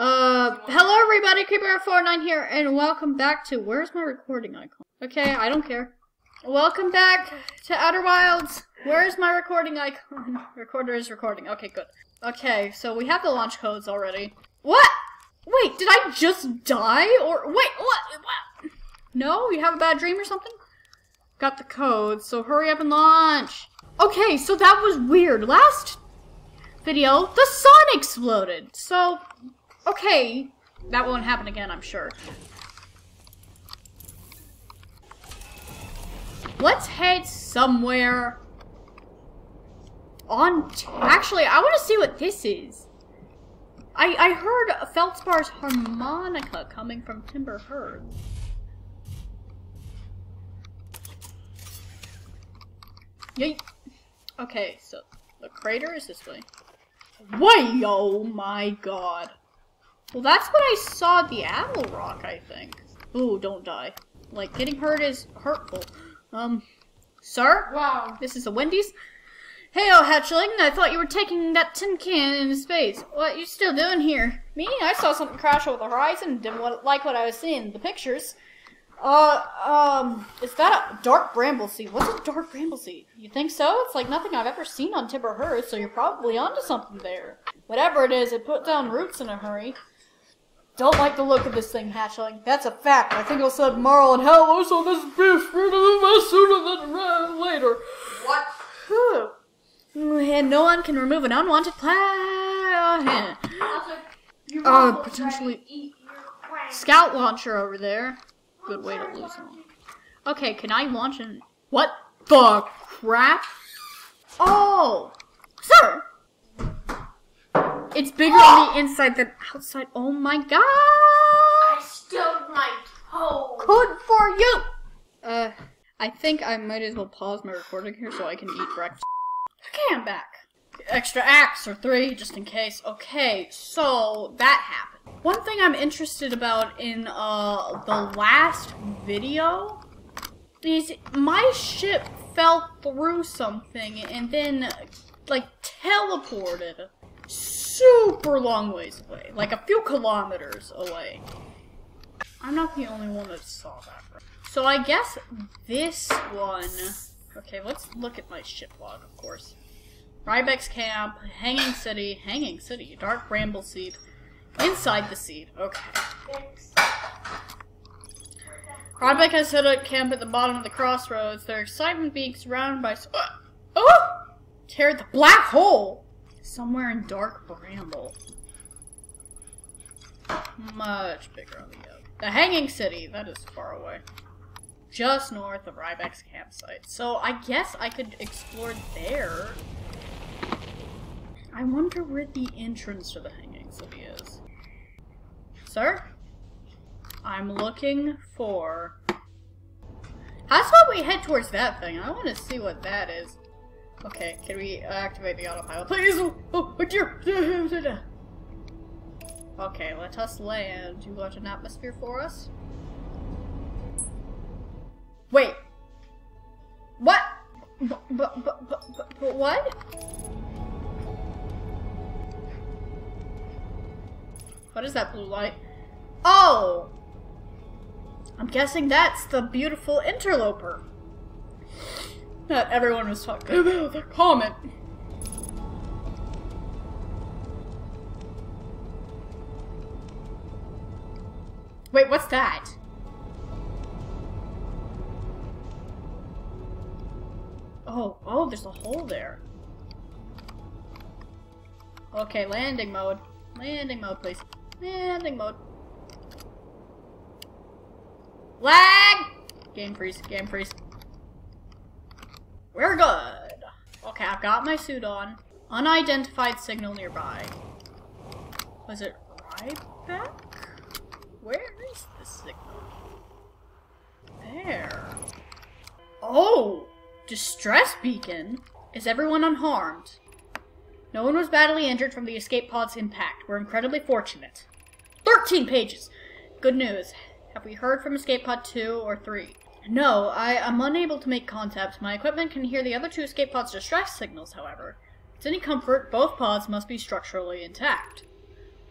Uh, hello everybody, Creeper49 here, and welcome back to, where's my recording icon? Okay, I don't care. Welcome back to Outer Wilds. Where's my recording icon? Recorder is recording. Okay, good. Okay, so we have the launch codes already. What? Wait, did I just die? Or, wait, what? what? No? You have a bad dream or something? Got the codes, so hurry up and launch. Okay, so that was weird. Last video, the sun exploded. So, okay, that won't happen again, I'm sure. Let's head somewhere on. Actually, I want to see what this is. I I heard Feldspar's harmonica coming from Timber Hearth. Yay. Okay, so the crater is this way. Wait, oh my god. Well, that's what I saw at the Apple Rock, I think. Ooh, don't die. Like, getting hurt is hurtful. Um, sir? Wow. This is a Wendy's? Hey, oh, hatchling, I thought you were taking that tin can into space. What you still doing here? Me? I saw something crash over the horizon didn't what, like what I was seeing. in The pictures. Uh, um, is that a dark bramble seed? What's a dark bramble seed? You think so? It's like nothing I've ever seen on Timber Hearth, so you're probably onto something there. Whatever it is, it put down roots in a hurry. Don't like the look of this thing, hatchling. That's a fact. I think I'll send Marl and Hello so this beef sooner than uh, later. What? Whew. And no one can remove an unwanted plant. Also, Uh, potentially- tried to eat your plant. Scout launcher over there. Good way to lose them. Okay, can I launch an... What the crap? Oh! Sir! It's bigger on the inside than outside. Oh my god! I stubbed my toe. Good for you! Uh, I think I might as well pause my recording here so I can eat breakfast. Okay, I'm back. Extra axe or three, just in case. Okay, so that happened. One thing I'm interested about in uh the last video is my ship fell through something and then like teleported super long ways away, like a few kilometers away. I'm not the only one that saw that. So I guess this one. Okay, let's look at my ship log, of course. Riebeck's Camp, Hanging City, Hanging City, Dark Bramble Seed, Inside the Seed. Okay. Riebeck has set up camp at the bottom of the crossroads, their excitement being surrounded by. oh! Tear the black hole! Somewhere in Dark Bramble. Much bigger on the other. The Hanging City, that is far away. Just north of Riebeck's campsite. So I guess I could explore there. I wonder where the entrance to the Hanging City is. Sir? I'm looking for. How about we head towards that thing? I want to see what that is. Okay, can we uh, activate the autopilot, please? Oh, oh, oh dear. Okay, let us land. You got an atmosphere for us? Wait. What? But, but, but, but what? What is that blue light? Oh! I'm guessing that's the beautiful interloper. That everyone was talking about the comet. Wait, what's that? Oh, oh, there's a hole there. Okay, landing mode. Landing mode, please. Landing mode. Lag! Game freeze, game freeze. We're good. Okay, I've got my suit on. Unidentified signal nearby. Was it right Riebeck? Where is the signal? There. Oh! Distress beacon? Is everyone unharmed? No one was badly injured from the escape pod's impact. We're incredibly fortunate. 13 pages! Good news. Have we heard from Escape Pod 2 or 3? No, I am unable to make contact. My equipment can hear the other two escape pods' distress signals, however. It's any comfort, both pods must be structurally intact.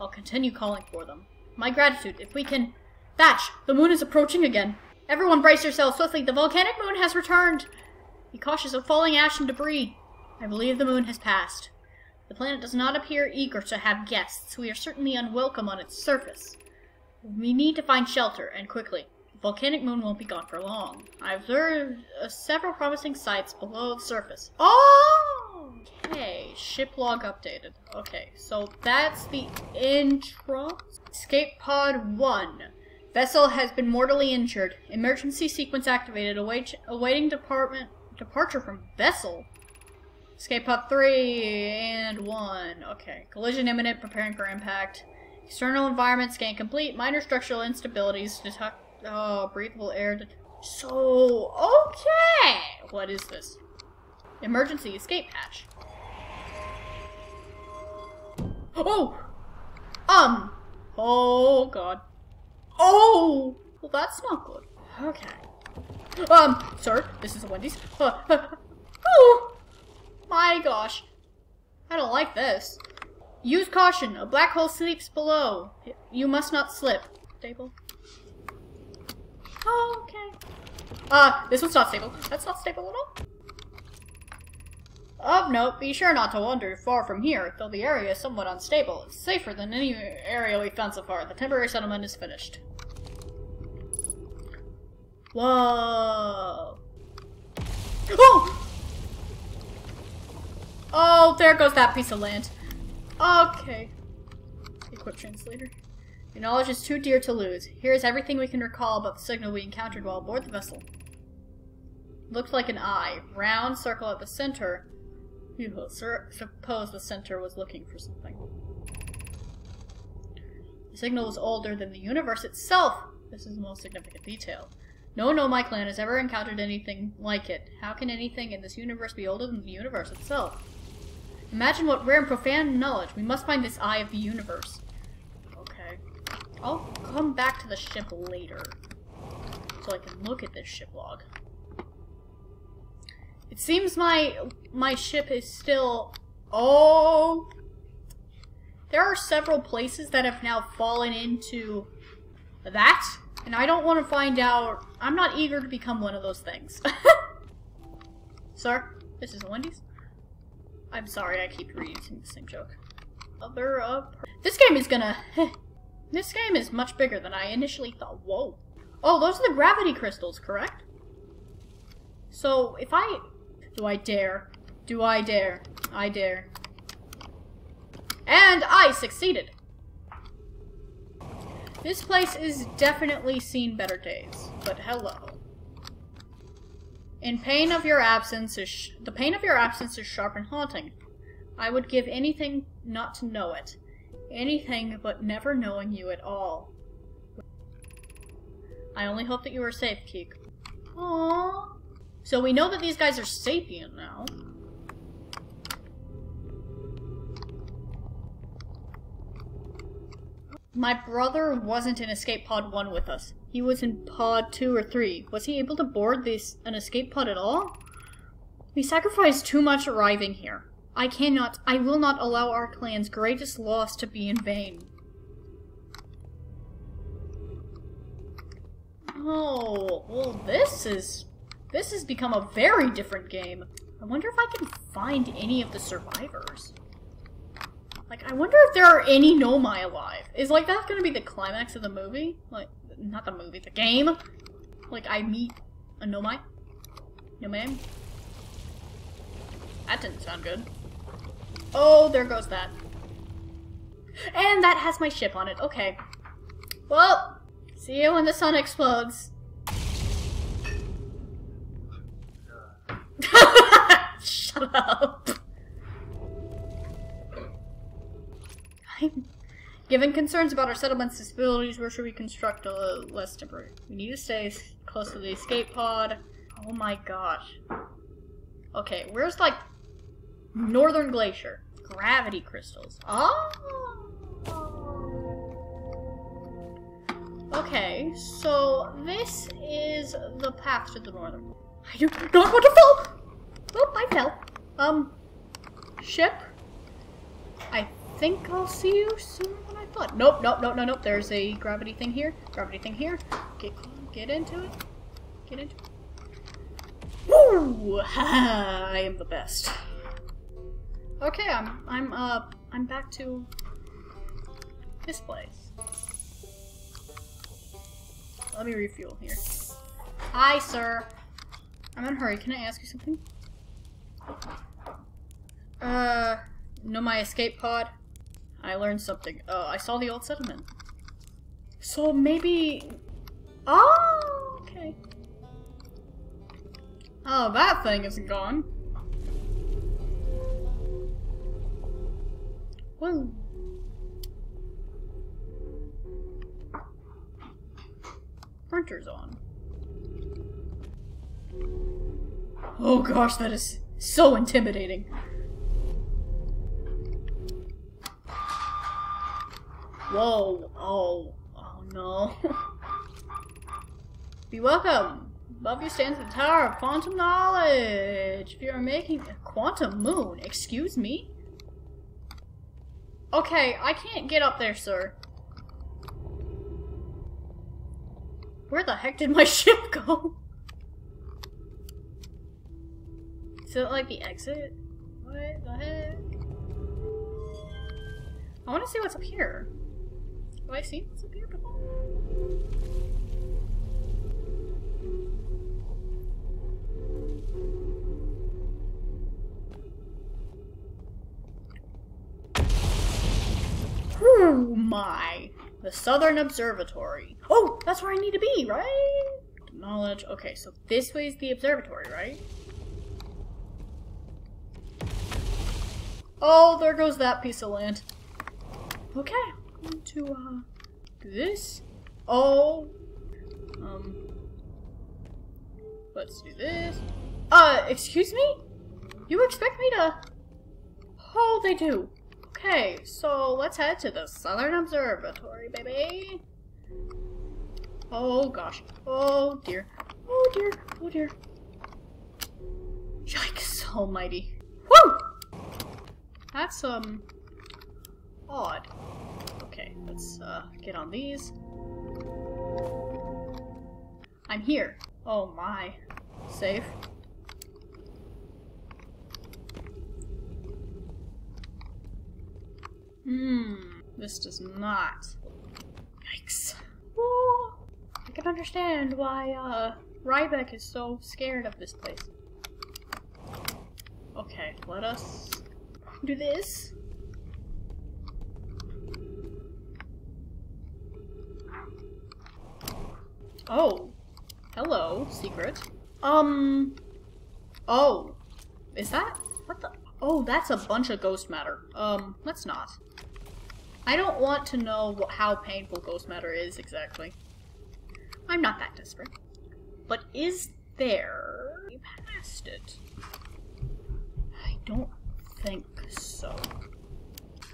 I'll continue calling for them. My gratitude, if we can... Thatch, the moon is approaching again. Everyone brace yourselves swiftly. The volcanic moon has returned. Be cautious of falling ash and debris. I believe the moon has passed. The planet does not appear eager to have guests. We are certainly unwelcome on its surface. We need to find shelter, and quickly. Volcanic moon won't be gone for long. I've observed uh, several promising sites below the surface. Oh! Okay, ship log updated. Okay, so that's the intro. Escape pod 1. Vessel has been mortally injured. Emergency sequence activated. Await awaiting department departure from vessel. Escape pod 3 and 1. Okay. Collision imminent, preparing for impact. External environment scan complete. Minor structural instabilities. Detect. Oh, breathable air. So, okay. What is this? Emergency escape hatch. Oh! Um. Oh, God. Oh! Well, that's not good. Okay. Um, sir, this is a Wendy's. Oh! My gosh. I don't like this. Use caution. A black hole sleeps below. You must not slip. Stable. Oh, okay. Uh, this one's not stable. That's not stable at all. Of note, be sure not to wander far from here, though the area is somewhat unstable. It's safer than any area we've found so far. The temporary settlement is finished. Whoa. Oh! Oh, there goes that piece of land. Okay. Equip translator. Your knowledge is too dear to lose. Here is everything we can recall about the signal we encountered while aboard the vessel. Looked like an eye. Round circle at the center. Hmm, you will suppose the center was looking for something. The signal was older than the universe itself. This is the most significant detail. No Nomai clan has ever encountered anything like it. How can anything in this universe be older than the universe itself? Imagine what rare and profound knowledge. We must find this eye of the universe. I'll come back to the ship later. So I can look at this ship log. It seems my my ship is still... Oh! There are several places that have now fallen into that. And I don't want to find out... I'm not eager to become one of those things. Sir, this is Wendy's. I'm sorry, I keep reusing the same joke. Other, uh, this game is gonna... this game is much bigger than I initially thought. Whoa. Oh, those are the gravity crystals, correct? So, if I... Do I dare? Do I dare? I dare. And I succeeded! This place is definitely seen better days, but hello. In pain of your absence is the pain of your absence is sharp and haunting. I would give anything not to know it. Anything but never knowing you at all. I only hope that you are safe, Keek. Aww. So we know that these guys are sapient now. My brother wasn't in Escape Pod 1 with us. He was in Pod 2 or 3. Was he able to board this an escape pod at all? We sacrificed too much arriving here. I cannot, I will not allow our clan's greatest loss to be in vain. Oh, well this is, this has become a very different game. I wonder if I can find any of the survivors. Like, I wonder if there are any Nomai alive. Is, like, that gonna be the climax of the movie? Like, not the movie, the game? Like, I meet a Nomai? Nomai? That didn't sound good. Oh, there goes that. And that has my ship on it. Okay. Well, see you when the sun explodes. Shut up. Given concerns about our settlement's disabilities, where should we construct a less temporary? We need to stay close to the escape pod. Oh my gosh. Okay, where's like Northern Glacier? Gravity crystals. Oh! Okay, so this is the path to the northern. I do not want to fall! Oh, I fell. Um, ship? I think I'll see you sooner than I thought. Nope, nope, nope, no, nope. There's a gravity thing here. Gravity thing here. Get get into it. Get into it. Woo! I am the best. Okay, I'm I'm uh I'm back to this place. Let me refuel here. Hi, sir. I'm in a hurry. Can I ask you something? Uh, know my escape pod? I learned something. Uh, I saw the old settlement. So maybe... Oh, okay. Oh, that thing isn't gone. Whoa. Printer's on. Oh gosh, that is so intimidating. Whoa. Oh. Oh no. Be welcome. Above you stands the Tower of Quantum Knowledge. If you are making a quantum moon, excuse me? Okay, I can't get up there, sir. Where the heck did my ship go? Is it like the exit? What the heck? I want to see what's up here. Have I seen what's up here before? My! The Southern Observatory. Oh, that's where I need to be, right? Knowledge. Okay, so this way is the observatory, right? Oh, there goes that piece of land. Okay, I'm going to, uh, do this. Oh. Um. Let's do this. Uh, excuse me? You expect me to... Oh, they do. Okay, so let's head to the Southern Observatory, baby. Oh gosh. Oh dear. Oh dear. Oh dear. Yikes almighty. Woo! That's, um, odd. Okay, let's, uh, get on these. I'm here. Oh my. Safe. Hmm, this does not. Yikes. Ooh, I can understand why, uh, Riebeck is so scared of this place. Okay, let us do this. Oh. Hello, secret. Um. Oh. Is that? What the? Oh, that's a bunch of ghost matter. Um, let's not. I don't want to know wh how painful ghost matter is exactly. I'm not that desperate. But is there past it? I don't think so.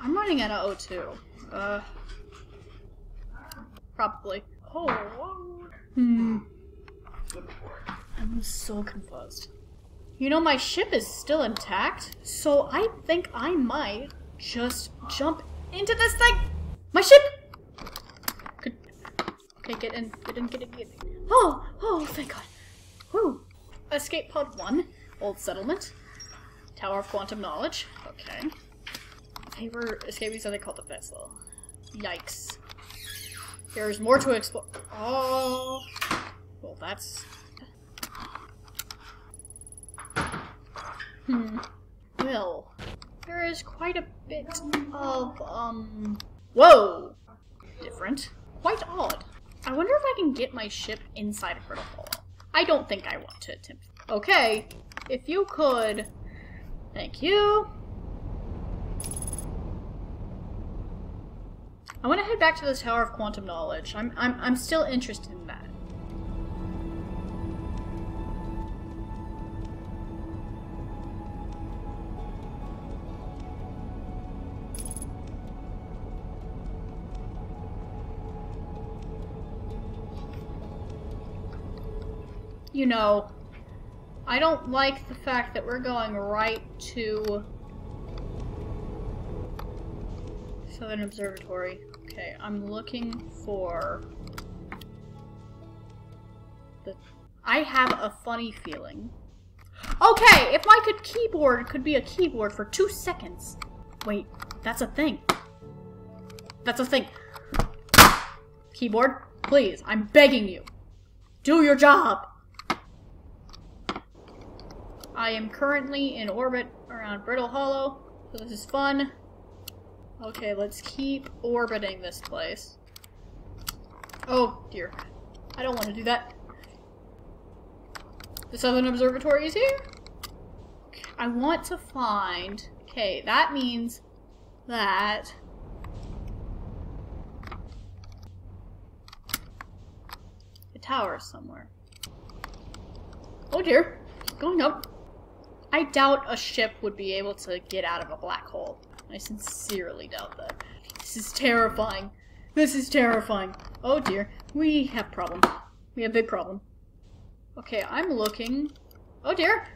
I'm running out of O2. Uh, probably. Oh, whoa. hmm. I'm so confused. You know, my ship is still intact, so I think I might just jump into this thing. My ship! Good. Okay, get in, get in, get in, get in. Oh, oh, thank God. Whew. Escape pod one, old settlement. Tower of Quantum Knowledge. Okay. They were escaping something called the vessel. Yikes. There's more to explore. Oh. Well, that's... Hmm. Well, there is quite a bit of, um... Whoa! Different. Quite odd. I wonder if I can get my ship inside of Brittle Hollow. I don't think I want to attempt. Okay, if you could Thank you. I want to head back to the Tower of Quantum Knowledge. I'm, I'm, I'm still interested in that. You know, I don't like the fact that we're going right to Southern Observatory. Okay. I'm looking for the. I have a funny feeling. Okay, if my could keyboard could be a keyboard for two seconds. Wait, that's a thing. That's a thing. Keyboard, please, I'm begging you. Do your job. I am currently in orbit around Brittle Hollow, so this is fun. Okay, let's keep orbiting this place. Oh, dear. I don't want to do that. The Southern Observatory is here? I want to find... Okay, that means that... The tower is somewhere. Oh dear. Going up. I doubt a ship would be able to get out of a black hole. I sincerely doubt that. This is terrifying. This is terrifying. Oh dear. We have problem. We have big problem. Okay, I'm looking. Oh dear.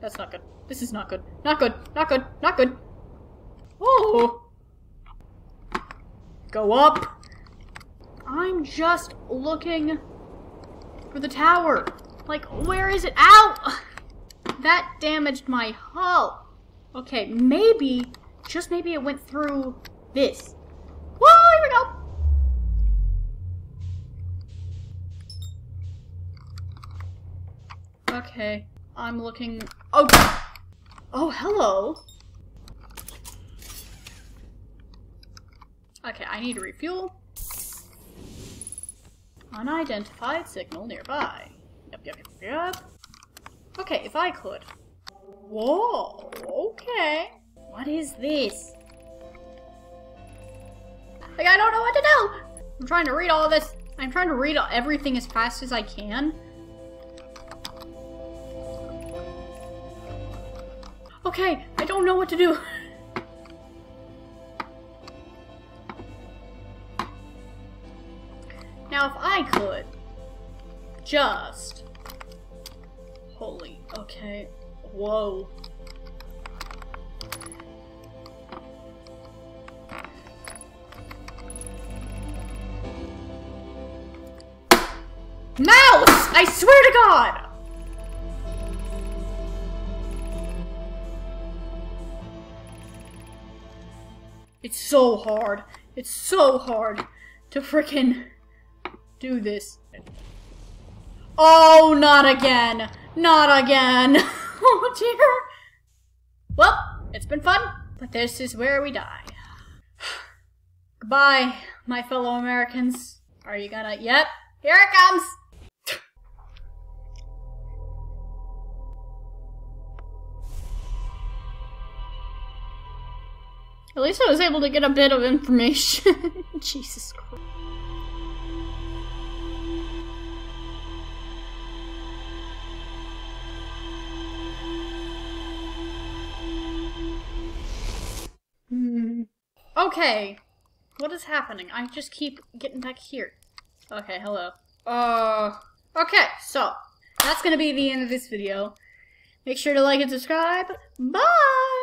That's not good. This is not good. Not good. Not good. Not good. Oh. Go up. I'm just looking for the tower. Like, where is it? Ow! That damaged my hull. Okay, maybe, just maybe it went through this. Whoa, here we go. Okay, I'm looking. Oh, oh, hello. Okay, I need to refuel. Unidentified signal nearby. Yep, yep, yep, yep. Okay, if I could. Whoa, okay. What is this? Like, I don't know what to do. I'm trying to read all this. I'm trying to read everything as fast as I can. Okay, I don't know what to do. Now, if I could just. Okay. Whoa. Mouse! I swear to God! It's so hard. It's so hard to frickin' do this. Oh, not again! Not again! oh dear! Well, it's been fun, but this is where we die. Goodbye, my fellow Americans. Are you gonna- Yep, here it comes! At least I was able to get a bit of information. Jesus Christ. Okay. What is happening? I just keep getting back here. Okay, hello. Uh, okay, so that's gonna be the end of this video. Make sure to like and subscribe. Bye!